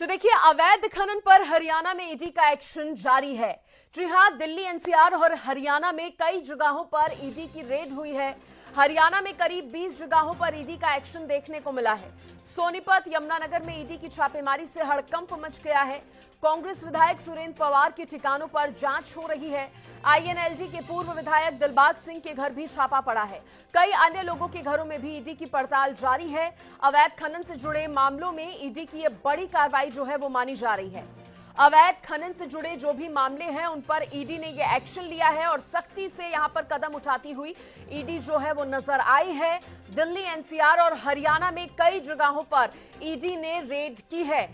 तो देखिए अवैध खनन पर हरियाणा में ईडी का एक्शन जारी है। जी हाँ, दिल्ली एनसीआर और हरियाणा में कई जगहों पर ईडी की रेड हुई है। हरियाणा में करीब 20 जगहों पर ईडी का एक्शन देखने को मिला है। सोनीपत, यमुनानगर में ईडी की छापेमारी से हड़कंप मच गया है। कांग्रेस विधायक सुरेंद्र पवार के ठिकानों पर जाँच हो रही है। आईएनएलडी के पूर्व विधायक दिलबाग सिंह के घर भी छापा पड़ा है। कई अन्य लोगों के घरों में भी ईडी की पड़ताल जारी है। अवैध खनन से जुड़े मामलों में ईडी की ये बड़ी कार्रवाई जो है, वो मानी जा रही है। अवैध खनन से जुड़े जो भी मामले हैं, उन पर ईडी ने ये एक्शन लिया है और सख्ती से यहाँ पर कदम उठाती हुई ईडी जो है वो नज़र आई है। दिल्ली एनसीआर और हरियाणा में कई जगहों पर ईडी ने रेड की है।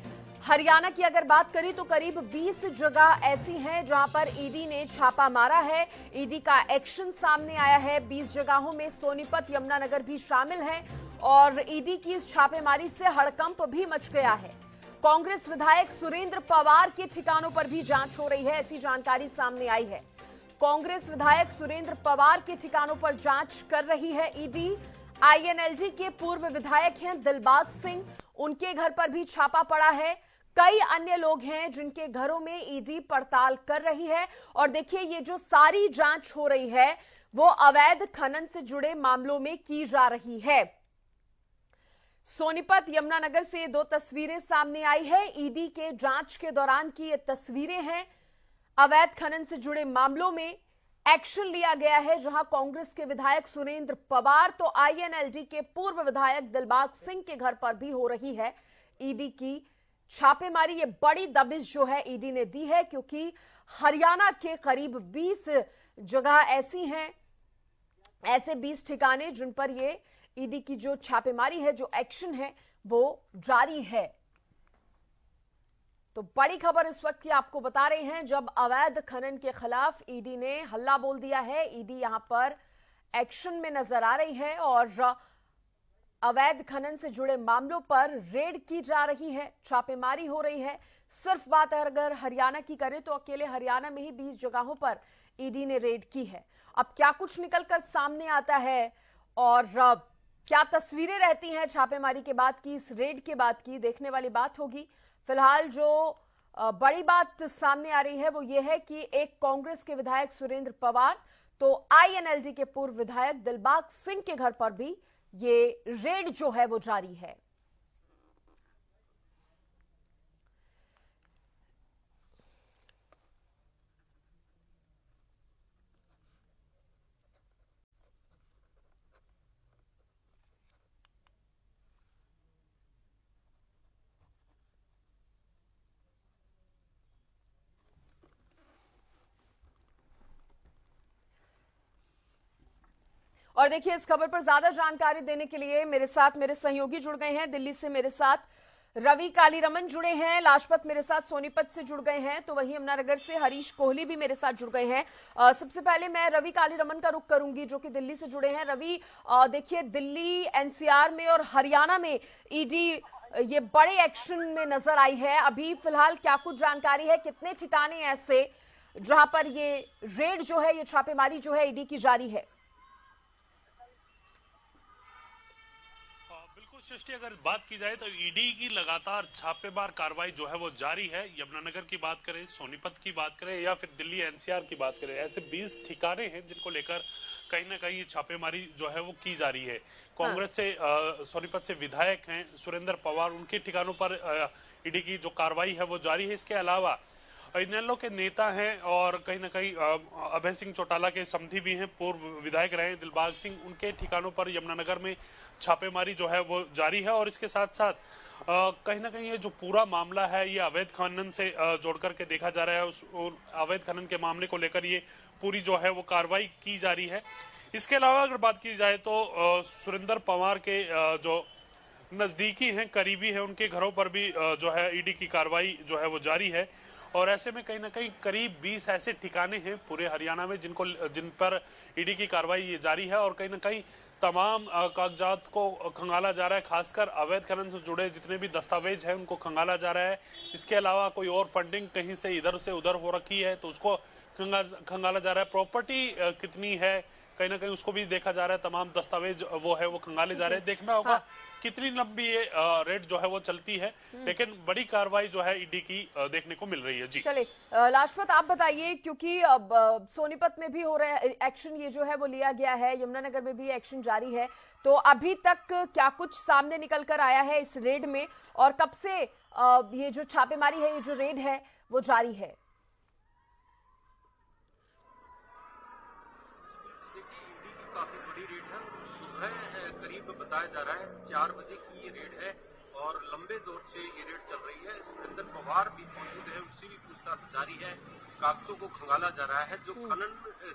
हरियाणा की अगर बात करें तो करीब 20 जगह ऐसी हैं जहाँ पर ईडी ने छापा मारा है। ईडी का एक्शन सामने आया है। 20 जगहों में सोनीपत, यमुनानगर भी शामिल है और ईडी की इस छापेमारी से हड़कंप भी मच गया है। कांग्रेस विधायक सुरेंद्र पवार के ठिकानों पर भी जाँच हो रही है, ऐसी जानकारी सामने आई है। कांग्रेस विधायक सुरेंद्र पवार के ठिकानों पर जाँच कर रही है, ईडी, आईएनएलडी के पूर्व विधायक हैं दिलबाग सिंह, उनके घर पर भी छापा पड़ा है। कई अन्य लोग हैं जिनके घरों में ईडी पड़ताल कर रही है, और देखिए, ये जो सारी जाँच हो रही है, वो अवैध खनन से जुड़े मामलों में की जा रही है। सोनीपत यमुनानगर से दो तस्वीरें सामने आई है। ईडी के जाँच के दौरान की ये तस्वीरें हैं। अवैध खनन से जुड़े मामलों में एक्शन लिया गया है, जहाँ कांग्रेस के विधायक सुरेंद्र पवार तो आईएनएलडी के पूर्व विधायक दिलबाग सिंह के घर पर भी हो रही है। ईडी की छापेमारी ये बड़ी दबिश जो है ईडी ने दी है, क्योंकि हरियाणा के करीब 20 जगह ऐसी हैं, ऐसे 20 ठिकाने जिन पर ये ईडी की जो छापेमारी है, जो एक्शन है, वो जारी है। तो बड़ी खबर इस वक्त की आपको बता रहे हैं, जब अवैध खनन के खिलाफ ईडी ने हल्ला बोल दिया है, ईडी यहाँ पर एक्शन में नज़र आ रही है और अवैध खनन से जुड़े मामलों पर रेड की जा रही है, छापेमारी हो रही है। सिर्फ़ बात अगर हरियाणा की करें तो अकेले हरियाणा में ही 20 जगहों पर ईडी ने रेड की है। अब क्या कुछ निकलकर सामने आता है और क्या तस्वीरें रहती हैं छापेमारी के बाद की, इस रेड के बाद की, देखने वाली बात होगी। फ़िलहाल जो बड़ी बात सामने आ रही है, वो ये है कि एक कांग्रेस के विधायक सुरेंद्र पवार तो आईएनएलडी के पूर्व विधायक दिलबाग सिंह के घर पर भी ये रेड जो है वो जारी है। और देखिए, इस खबर पर ज़्यादा जानकारी देने के लिए मेरे साथ मेरे सहयोगी जुड़ गए हैं। दिल्ली से मेरे साथ रवि कालीरमन जुड़े हैं, लाजपत मेरे साथ सोनीपत से जुड़ गए हैं तो वहीं यमुनानगर से हरीश कोहली भी मेरे साथ जुड़ गए हैं। सबसे पहले मैं रवि कालीरमन का रुख करूँगी, जो कि दिल्ली से जुड़े हैं। रवि देखिए, दिल्ली, एनसीआर में और हरियाणा में ईडी ये बड़े एक्शन में नज़र आई है। अभी फ़िलहाल क्या कुछ जानकारी है? कितने ठिकाने ऐसे जहाँ पर ये रेड जो है, ये छापेमारी जो है ईडी की जारी है? सृष्टि अगर बात की जाए तो ईडी की लगातार छापेमार कार्रवाई जो है वो जारी है। यमुनानगर की बात करें सोनीपत की बात करें या फिर दिल्ली एनसीआर की बात करें ऐसे 20 ठिकाने हैं जिनको लेकर कहीं ना कहीं छापेमारी जो है वो की जा रही है। कांग्रेस से सोनीपत से विधायक हैं सुरेंद्र पवार उनके ठिकानों पर ईडी की जो कार्रवाई है वो जारी है। इसके अलावा इनेलो के नेता हैं और कहीं ना कहीं अभय सिंह चौटाला के समधी भी हैं, पूर्व विधायक रहे दिलबाग सिंह। उनके ठिकानों पर यमुनानगर में छापेमारी जो है वो जारी है और इसके साथ साथ कहीं ना कहीं ये जो पूरा मामला है, ये अवैध खनन से जोड़ करके देखा जा रहा है। उस अवैध खनन के मामले को लेकर ये पूरी जो है वो कार्रवाई की जा रही है। इसके अलावा अगर बात की जाए तो सुरेंद्र पवार के जो नजदीकी हैं, करीबी हैं, उनके घरों पर भी जो है ईडी की कार्रवाई जो है वो जारी है। और ऐसे में कहीं ना कहीं करीब 20 ऐसे ठिकाने हैं पूरे हरियाणा में जिनको, जिन पर ईडी की कार्रवाई जारी है और कहीं ना कहीं तमाम कागजात को खंगाला जा रहा है, खासकर अवैध खनन से जुड़े जितने भी दस्तावेज़ हैं उनको खंगाला जा रहा है। इसके अलावा कोई और फंडिंग कहीं से इधर से उधर हो रखी है तो उसको खंगाला जा रहा है। प्रॉपर्टी कितनी है? कहीं ना कहीं उसको भी देखा जा रहा है तमाम दस्तावेज़ वो है वो खंगाले जा रहे हैं। देखना होगा हाँ। कितनी लंबी ये रेड जो है वो चलती है हम्म। लेकिन बड़ी कार्रवाई जो है ईडी की देखने को मिल रही है। जी। चले लाजपत आप बताइए क्योंकि अब सोनीपत में भी हो रहा है एक्शन ये जो है वो लिया गया है यमुनानगर में भी एक्शन जारी है। तो अभी तक क्या कुछ सामने निकल कर आया है इस रेड में और कब से ये जो छापेमारी है ये जो रेड है वो जारी है? बताया जा रहा है चार बजे की ये रेड है और लंबे दौर से ये रेड चल रही है। सुरेंद्र पवार भी मौजूद है उससे भी पूछताछ जारी है। कागजों को खंगाला जा रहा है जो खनन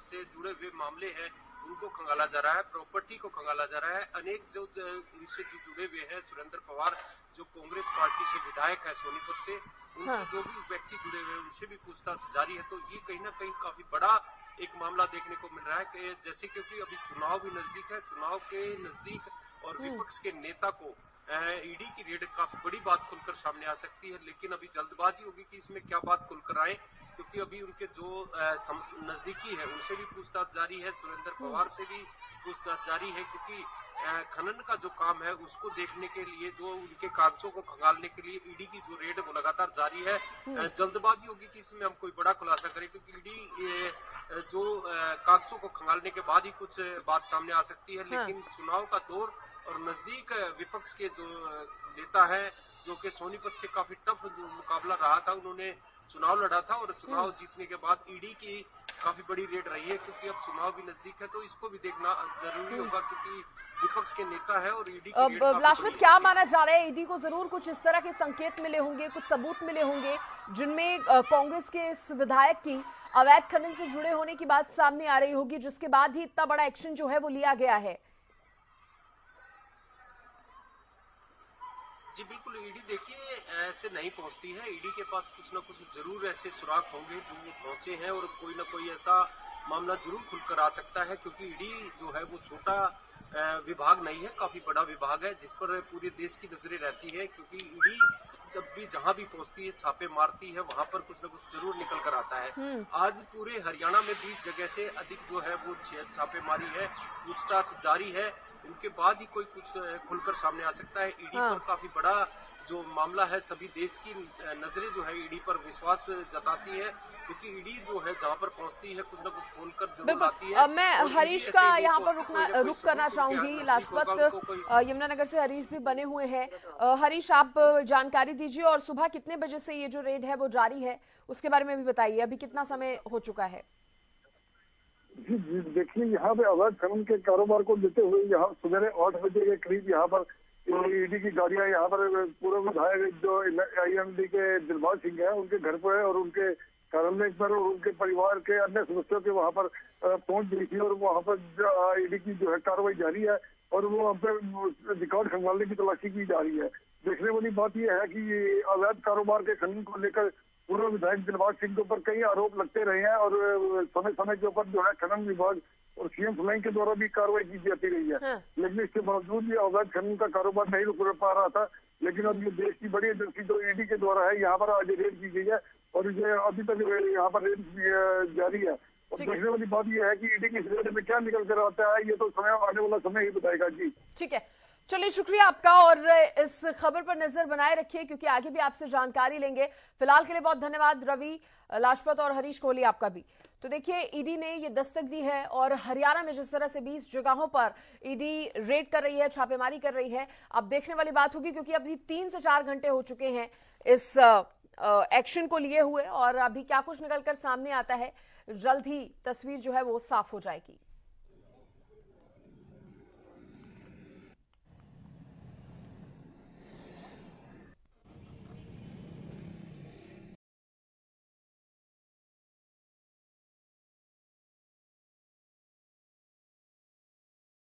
से जुड़े हुए मामले हैं उनको खंगाला जा रहा है प्रॉपर्टी को खंगाला जा रहा है। अनेक जो ज- इनसे जो जुड़े हुए हैं सुरेंद्र पवार जो कांग्रेस पार्टी से विधायक है सोनीपत से उनसे हाँ। जो भी व्यक्ति जुड़े हुए हैं उनसे भी पूछताछ जारी है। तो ये कहीं ना कहीं काफ़ी बड़ा एक मामला देखने को मिल रहा है कि जैसे क्योंकि अभी चुनाव भी नज़दीक है चुनाव के नज़दीक और विपक्ष के नेता को ईडी की रेड काफ़ी बड़ी बात खुलकर सामने आ सकती है लेकिन अभी जल्दबाजी होगी कि इसमें क्या बात खुलकर आए। क्योंकि अभी उनके जो नजदीकी है उनसे भी पूछताछ जारी है सुरेंद्र पवार से भी पूछताछ जारी है क्योंकि खनन का जो काम है उसको देखने के लिए जो उनके कागजों को खंगालने के लिए ईडी की जो रेड है वो लगातार जारी है जल्दबाजी होगी कि इसमें हम कोई बड़ा खुलासा करें क्योंकि ईडी जो कागजों को खंगालने के बाद ही कुछ बात सामने आ सकती है लेकिन चुनाव का दौर और नज़दीक विपक्ष के जो नेता है जो कि सोनीपत से काफ़ी टफ मुकाबला रहा था उन्होंने चुनाव लड़ा था और चुनाव जीतने के बाद ईडी की काफ़ी बड़ी रेड रही है क्योंकि अब चुनाव भी नज़दीक है तो इसको भी देखना ज़रूरी होगा क्योंकि विपक्ष के नेता है और ईडी लाजपत बड़ी क्या माना जा रहा है? ईडी को ज़रूर कुछ इस तरह के संकेत मिले होंगे कुछ सबूत मिले होंगे जिनमें कांग्रेस के इस विधायक की अवैध खनन से जुड़े होने की बात सामने आ रही होगी जिसके बाद ही इतना बड़ा एक्शन जो है वो लिया गया है। जी बिल्कुल ईडी देखिए ऐसे नहीं पहुँचती है। ईडी के पास कुछ ना कुछ ज़रूर ऐसे सुराग होंगे जो वो पहुँचे हैं और कोई ना कोई ऐसा मामला ज़रूर खुलकर आ सकता है क्योंकि ईडी जो है वो छोटा विभाग नहीं है काफ़ी बड़ा विभाग है जिस पर पूरे देश की नज़रें रहती है क्योंकि ईडी जब भी जहाँ भी पहुँचती है छापे मारती है वहाँ पर कुछ ना कुछ ज़रूर निकल कर आता है। आज पूरे हरियाणा में 20 जगह से अधिक जो है वो छापेमारी है पूछताछ जारी है उनके बाद ही कोई कुछ खुलकर सामने आ सकता है। ईडी हाँ। पर काफ़ी बड़ा जो मामला है सभी देश की नज़रें जो है ईडी पर विश्वास जताती है क्योंकि ईडी जो है जहाँ पर पहुँचती है कुछ ना कुछ खोलकर ज़रूर आती है। मैं हरीश का यहाँ पर रुकना रुक करना चाहूँगी लाजपत यमुनानगर से हरीश भी बने हुए हैं। हरीश आप जानकारी दीजिए और सुबह कितने बजे से ये जो रेड है वो जारी है उसके बारे में भी बताइए। अभी कितना समय हो चुका है? जी जी, देखिए यहाँ पे अवैध खनन के कारोबार को लेते हुए यहाँ सवेरे आठ बजे के करीब यहाँ पर ईडी की गाड़ियाँ यहाँ पर पूर्व विधायक जो आईएमडी के दिलबाग सिंह है उनके घर पर है और उनके कार्यालय पर और उनके परिवार के अन्य सदस्यों के वहाँ पर पहुँच गई थी और वहाँ पर ईडी की जो है कार्रवाई जारी है और वो वहाँ पे रिकॉर्ड खंगालने की तलाशी की जा रही है। देखने वाली बात यह है कि अवैध कारोबार के खनन को लेकर पूर्व विधायक दिलबाग सिंह के ऊपर कई आरोप लगते रहे हैं और समय समय के ऊपर जो है खनन विभाग और सीएम फुलाई के द्वारा भी कार्रवाई की जाती रही है। हाँ। लेकिन इसके बावजूद ये अवैध खनन का कारोबार नहीं रुक पा रहा था लेकिन अब ये देश की बड़ी एजेंसी जो ईडी के द्वारा है यहाँ पर आज रेड की गई है और ये अभी तक यहाँ पर रेड जारी है। और देखने वाली बात यह है कि ईडी की इस रेड में क्या निकल कर आता है ये तो समय आने वाला समय ही बताएगा। जी। ठीक है। चलिए, शुक्रिया आपका और इस खबर पर नज़र बनाए रखिए, क्योंकि आगे भी आपसे जानकारी लेंगे। फ़िलहाल के लिए बहुत धन्यवाद, रवि, लाजपत और हरीश कोहली आपका भी। तो देखिए, ईडी ने ये दस्तक दी है और हरियाणा में जिस तरह से 20 जगहों पर ईडी रेड कर रही है, छापेमारी कर रही है, अब देखने वाली बात होगी, क्योंकि अभी तीन से चार घंटे हो चुके हैं इस एक्शन को लिए हुए और अभी क्या कुछ निकलकर सामने आता है, जल्द ही तस्वीर जो है वो साफ़ हो जाएगी।